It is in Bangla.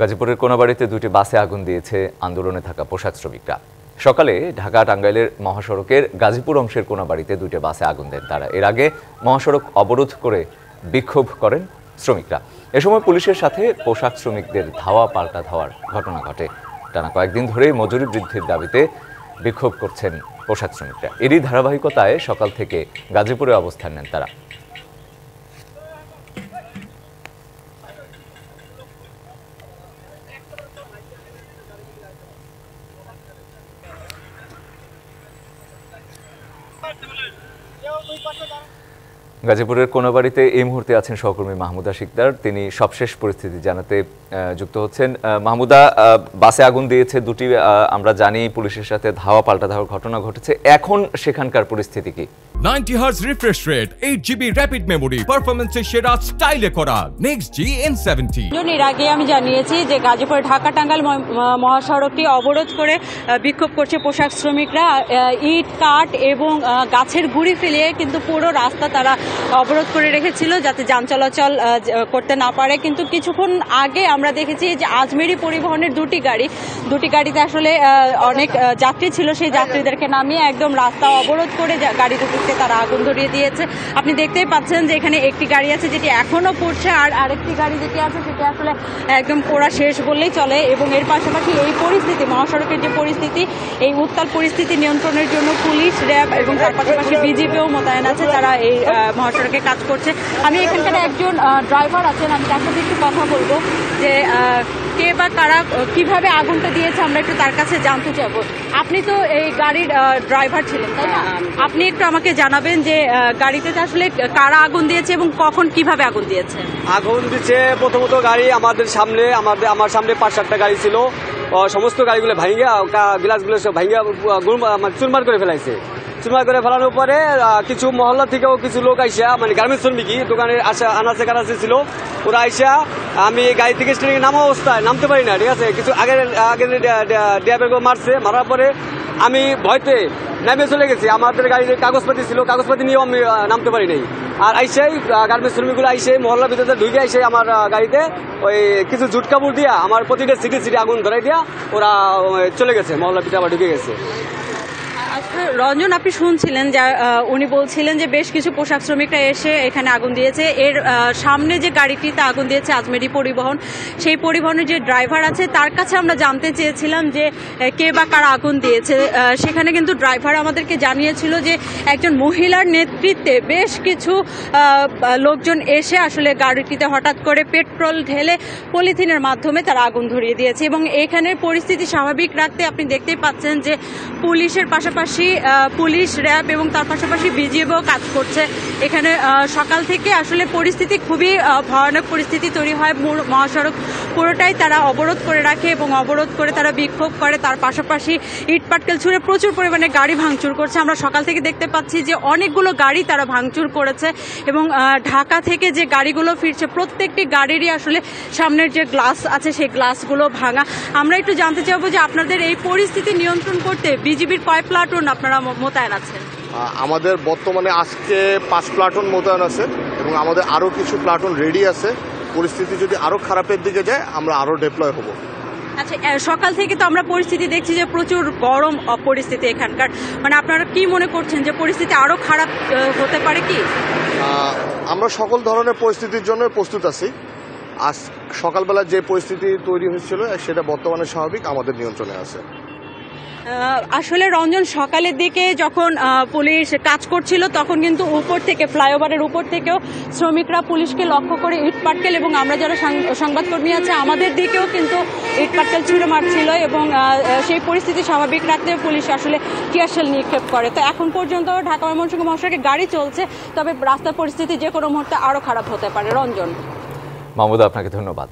গাজীপুরের কোনাবাড়িতে দুটি বাসে আগুন দিয়েছে আন্দোলনে থাকা পোশাক শ্রমিকরা। সকালে ঢাকা টাঙ্গাইলের মহাসড়কের গাজীপুর অংশের কোনাবাড়িতে দুটি বাসে আগুন দেন তারা। এর আগে মহাসড়ক অবরোধ করে বিক্ষোভ করেন শ্রমিকরা। এ সময় পুলিশের সাথে পোশাক শ্রমিকদের ধাওয়া, পাল্টা ধাওয়ার ঘটনা ঘটে। টানা কয়েকদিন ধরেই মজুরি বৃদ্ধির দাবিতে বিক্ষোভ করছেন পোশাক শ্রমিকরা। এরই ধারাবাহিকতায় সকাল থেকে গাজীপুরে অবস্থান নেন তারা। গাজীপুরের কোনো বাড়িতে এই মুহূর্তে আছেন সহকর্মী মাহমুদা শিকদার। তিনি সবশেষ পরিস্থিতি জানাতে যুক্ত হচ্ছেন। মাহমুদা বাসে আগুন দিয়েছে দুটি আমরা জানি পুলিশের সাথে ধাওয়া পাল্টা ধাওয়ার ঘটনা ঘটেছে। এখন সেখানকার পরিস্থিতি কি? 90 Hz refresh rate, 8 GB rapid memory, performance সেরা স্টাইলে করা নেক্সট জি এন সেভেন্টি এর আগে আমি জানিয়েছি যে গাজীপুর ঢাকা ম- মহাসড়কটি অবরোধ করে বিক্ষোভ করছে পোশাক শ্রমিকরা ইট কাঠ এবং গাছের গুড়ি ফেলিয়ে কিন্তু পুরো রাস্তা তারা অবরোধ করে রেখেছিল যাতে যান চলাচল করতে না পারে। কিন্তু কিছুক্ষণ আগে আমরা দেখেছি যে আজমেরি পরিবহনের দুটি গাড়ি। দুটি গাড়িতে আসলে অনেক যাত্রী ছিল। সেই যাত্রীদেরকে নামিয়ে একদম রাস্তা অবরোধ করে গাড়ি দুটিতে তারা আগুন ধরিয়ে দিয়েছে। আপনি দেখতেই পাচ্ছেন যে এখানে একটি গাড়ি আছে যেটি এখনও পড়ছে আর আরেকটি গাড়ি যেটি আছে সেটি আসলে একদম পোড়া শেষ বললেই চলে। এবং এর পাশাপাশি এই পরিস্থিতি মহাসড়কের যে পরিস্থিতি এই উত্তাল পরিস্থিতি নিয়ন্ত্রণের জন্য পুলিশ র্যাব এবং তার পাশাপাশি বিজেপিও মোতায়েন আছে। তারা এই আহ, মহাসড়কে কাজ করছে। আমি এখানকার একজন ড্রাইভার আছেন আমি তার সাথে একটু কথা বলব যে কে বা কারা কীভাবে আগুনটা দিয়েছে আমরা একটু তার কাছে জানতে চাইব। আপনি তো এই গাড়ির ড্রাইভার ছিলেন তাই না? আপনি একটু আমাকে জানাবেন যে গাড়িতে আসলে কারা আগুন দিয়েছে এবং কখন কীভাবে আগুন দিয়েছে? আগুন দিচ্ছে প্রথমত গাড়ি আমাদের সামনে আমাদের আমার সামনে পাঁচ সাতটা গাড়ি ছিল। সমস্ত গাড়িগুলো ভাঙিয়ে গ্লাসগুলো সব ভাঙিয়ে চুরমার করে ফেলাইছে। চুরমার করে ফেলানোর পরে কিছু মহল্লা থেকেও কিছু লোক আইসা মানে গার্মেন্টস শ্রমিকই দোকানে আসা, আনাচে কানাচে ছিল। ওরা আইসা, আমি গাড়ি থেকে স্টেশনে নামা অবস্থায় নামতে পারি না, ঠিক আছে? কিছু আগে আগে ড্রাইভার মারছে, মারার পরে আমি ভয়তে নেমে চলে গেছি। আমাদের গাড়িতে কাগজপাতি ছিল, কাগজপাতি নিয়েও আমি নামতে পারি নাই। আর আইসাই গার্মেন্টস শ্রমিকগুলো আইসে মহল্লার ভিতরে ঢুকে আইসে আমার গাড়িতে ওই কিছু জুট কাপড় দিয়া, আমার প্রতিটা সিটি সিটি আগুন ধরাই দিয়া ওরা চলে গেছে, মহল্লার ভিতরে আবার ঢুকে গেছে। রঞ্জন, আপনি শুনছিলেন যা উনি বলছিলেন যে বেশ কিছু পোশাক শ্রমিকরা এসে এখানে আগুন দিয়েছে। এর সামনে যে গাড়িটিতে আগুন দিয়েছে আজমেরি পরিবহন। সেই পরিবহনের যে ড্রাইভার আছে, তার কাছে আমরা জানতে চেয়েছিলাম যে কে বা কারা আগুন দিয়েছে। সেখানে কিন্তু ড্রাইভার আমাদেরকে জানিয়েছিল যে, একজন মহিলার নেতৃত্বে বেশ কিছু লোকজন এসে আসলে গাড়িটিতে হঠাৎ করে পেট্রোল ঢেলে পলিথিনের মাধ্যমে তারা আগুন ধরিয়ে দিয়েছে। এবং এখানের পরিস্থিতি স্বাভাবিক রাখতে আপনি দেখতেই পাচ্ছেন যে, পুলিশের পাশাপাশি আহ, পুলিশ র্যাব এবং তার পাশাপাশি বিজিএফও কাজ করছে। এখানে সকাল থেকে আসলে পরিস্থিতি খুবই ভয়ানক পরিস্থিতি তৈরি হয়। মহাসড়ক পুরোটাই তারা অবরোধ করে রাখে এবং অবরোধ করে তারা বিক্ষোভ করে। তার পাশাপাশি ইট পাটকেল ছুঁড়ে প্রচুর পরিমাণে গাড়ি ভাঙচুর করছে। আমরা সকাল থেকে দেখতে পাচ্ছি যে অনেকগুলো গাড়ি তারা ভাঙচুর করেছে এবং ঢাকা থেকে যে গাড়িগুলো ফিরছে, প্রত্যেকটি গাড়িরই আসলে সামনের যে গ্লাস আছে, সেই গ্লাসগুলো ভাঙা। আমরা একটু জানতে চাইব যে আপনাদের এই পরিস্থিতি নিয়ন্ত্রণ করতে বিজিবির কয় প্লাটুন আপনারা মোতায়েন আছেন? আমাদের বর্তমানে আজকে পাঁচ প্লাটুন মোতায়েন আছে এবং আমাদের আরও কিছু প্লাটুন রেডি আছে। পরিস্থিতি যদি আরও খারাপের দিকে যায় আমরা আরও ডেপ্লয় হব। আচ্ছা সকাল থেকে তো আমরা পরিস্থিতি দেখছি যে প্রচুর গরম পরিস্থিতি এখানকার। মানে আপনারা কি মনে করছেন যে পরিস্থিতি আরও খারাপ হতে পারে কি? আমরা সকল ধরনের পরিস্থিতির জন্য প্রস্তুত আছি। আজ সকালবেলা যে পরিস্থিতি তৈরি হয়েছিল সেটা বর্তমানে স্বাভাবিক আমাদের নিয়ন্ত্রণে আছে। আসলে রঞ্জন সকালের দিকে যখন পুলিশ কাজ করছিল, তখন কিন্তু উপর থেকে, ফ্লাইওভারের উপর থেকেও শ্রমিকরা পুলিশকে লক্ষ্য করে ইট পাটকেল এবং আমরা যারা সংবাদকর্মী আছে, আমাদের দিকেও কিন্তু ইট পাটকেল ছুড়ে মারছিল এবং সেই পরিস্থিতি স্বাভাবিক রাখতে পুলিশ আসলে টিয়ারশেল নিক্ষেপ করে। তো এখন পর্যন্ত ঢাকা ময়মনসিংহ মহাসড়কে গাড়ি চলছে, তবে রাস্তার পরিস্থিতি যে কোনো মুহূর্তে আরও খারাপ হতে পারে। রঞ্জন। মাহমুদা, আপনাকে ধন্যবাদ।